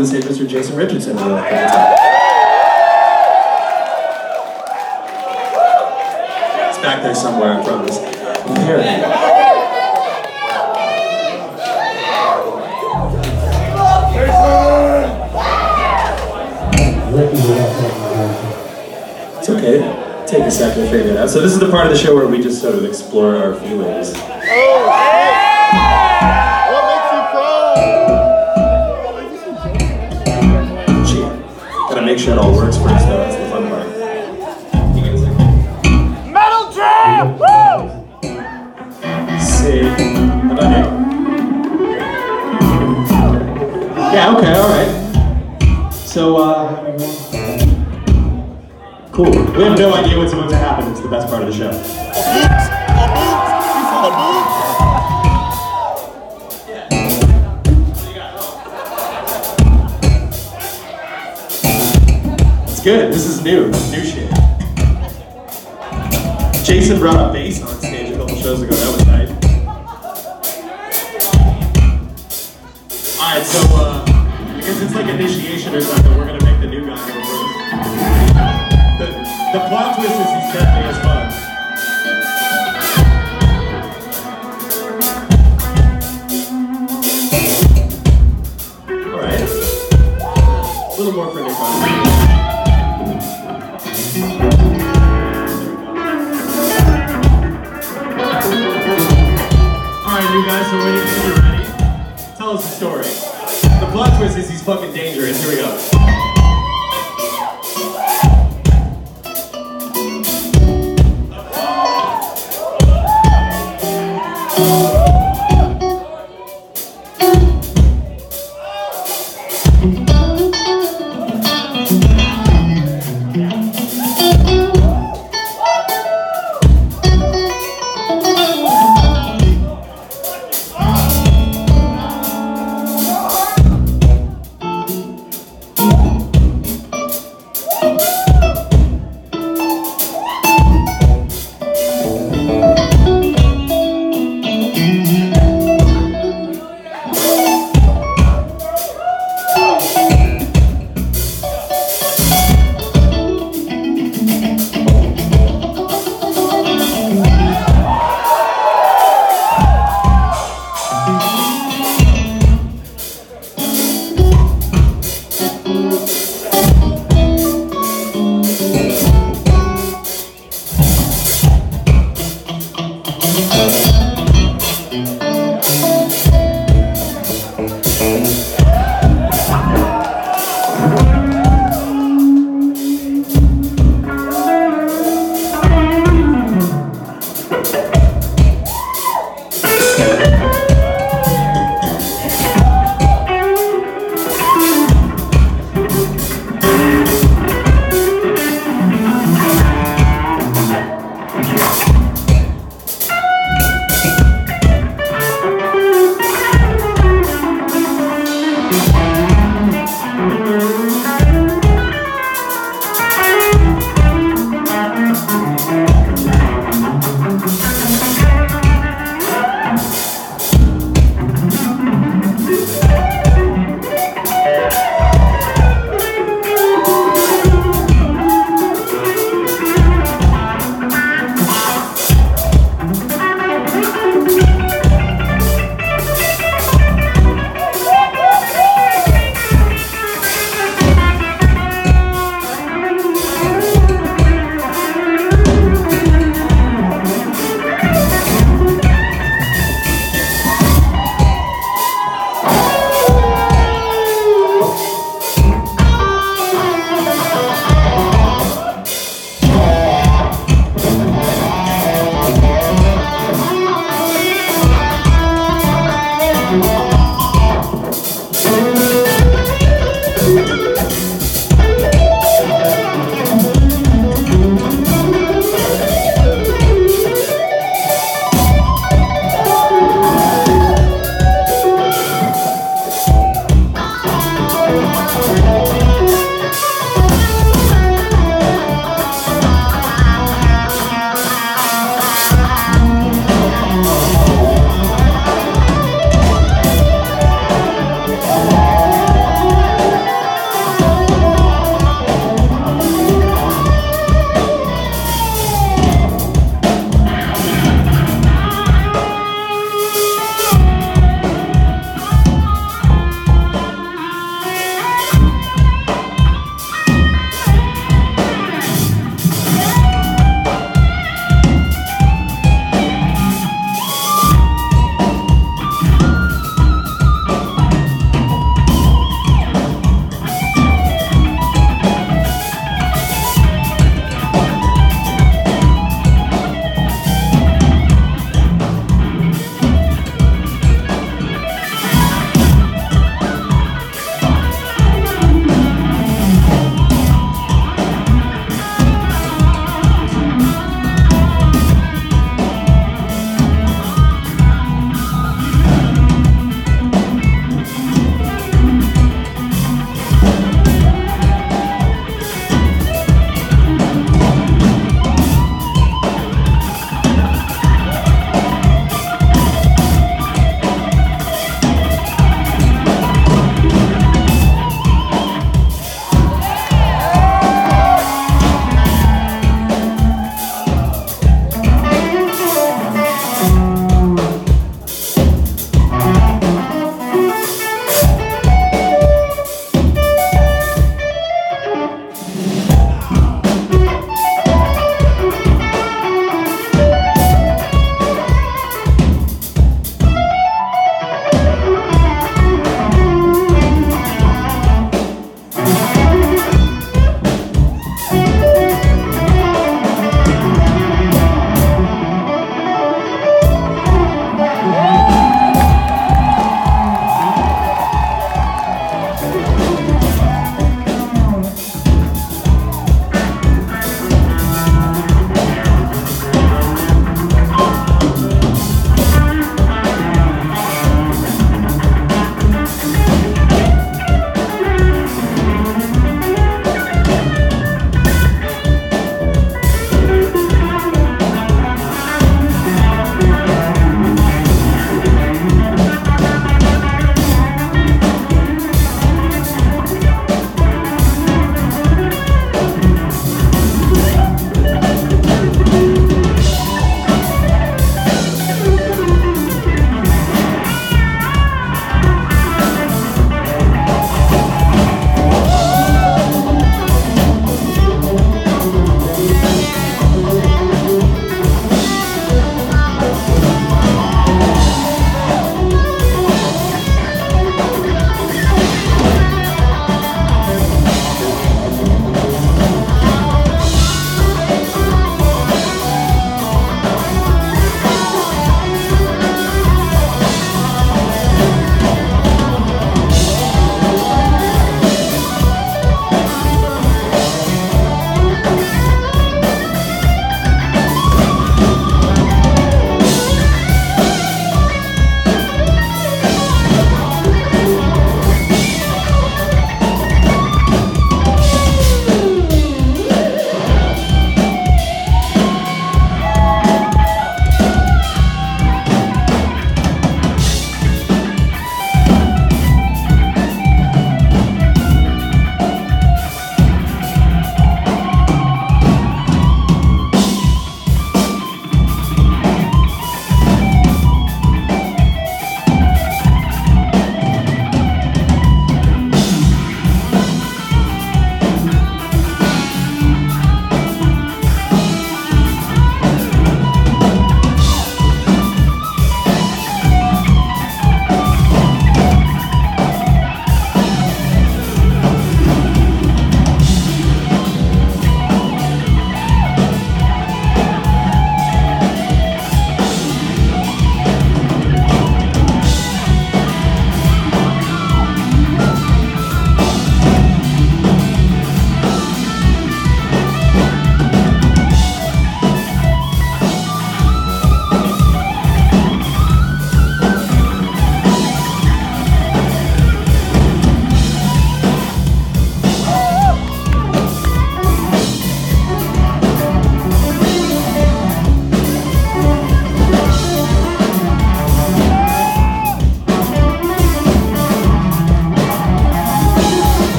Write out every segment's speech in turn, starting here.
the stage Mr. Jason Richardson. Oh, really quick. It's back there somewhere, I promise. Here. It's okay. Take a second to figure it out. So this is the part of the show where we just sort of explore our feelings. Oh, make sure it all works first though, that's the fun part. You get a second? Metal Jam! Woo! See. How about you? Yeah, okay, alright. So, uh. Cool. We have no idea what's about to happen. It's the best part of the show. It's good. This is new. New shit. Jason brought a bass on stage a couple shows ago. That was nice. Alright, so, uh, I guess it's like initiation or something, we're gonna make the new guy go first. The, the plot twist is he's deadly as fuck. Alright. A little more for Nick loves the story. The plot twist is he's fucking dangerous. Here we go. Oh!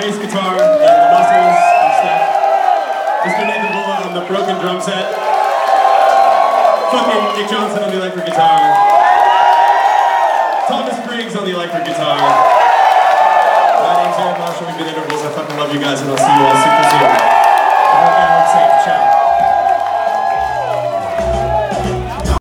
Bass guitar and the muscles and stuff. Mr. Nathan Bulla on the broken drum set. Fucking Nick Johnston on the electric guitar. Thomas Griggs on the electric guitar. My name's Aaron Marshall. We've been intervals. I fucking love you guys, and I'll see you all super soon.